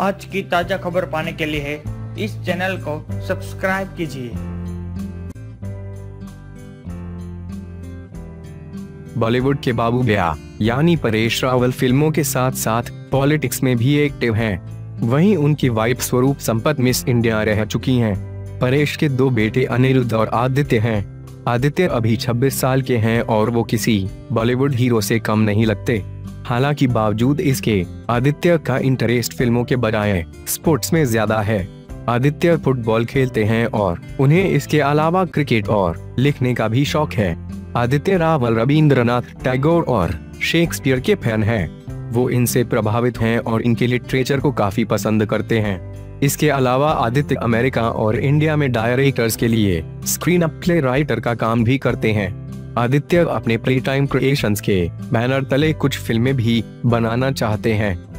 आज की ताज़ा खबर पाने के लिए इस चैनल को सब्सक्राइब कीजिए बॉलीवुड के बाबू गया, यानी परेश रावल फ़िल्मों के साथ साथ पॉलिटिक्स में भी एक्टिव हैं। वहीं उनकी वाइफ स्वरूप संपत मिस इंडिया रह चुकी हैं। परेश के दो बेटे अनिरुद्ध और आदित्य हैं। आदित्य अभी 26 साल के हैं और वो किसी बॉलीवुड हीरो से कम नहीं लगते हालाँकि बावजूद इसके, आदित्य का इंटरेस्ट फ़िल्मों के बजाय स्पोर्ट्स में ज़्यादा है। आदित्य फुटबॉल खेलते हैं और उन्हें इसके अलावा क्रिकेट और लिखने का भी शौक है। आदित्य रावल, रविंद्रनाथ टैगोर और शेक्सपियर के फ़ैन हैं। वो इनसे प्रभावित हैं और इनके लिटरेचर को काफ़ी पसंद करते हैं। इसके अलावा आदित्य अमेरिका और इंडिया में डायरेक्टर्स के लिए स्क्रीन प्ले राइटर का काम भी करते हैं। आदित्य अपने प्ले टाइम क्रिएशंस के बैनर तले कुछ फ़िल्में भी बनाना चाहते हैं।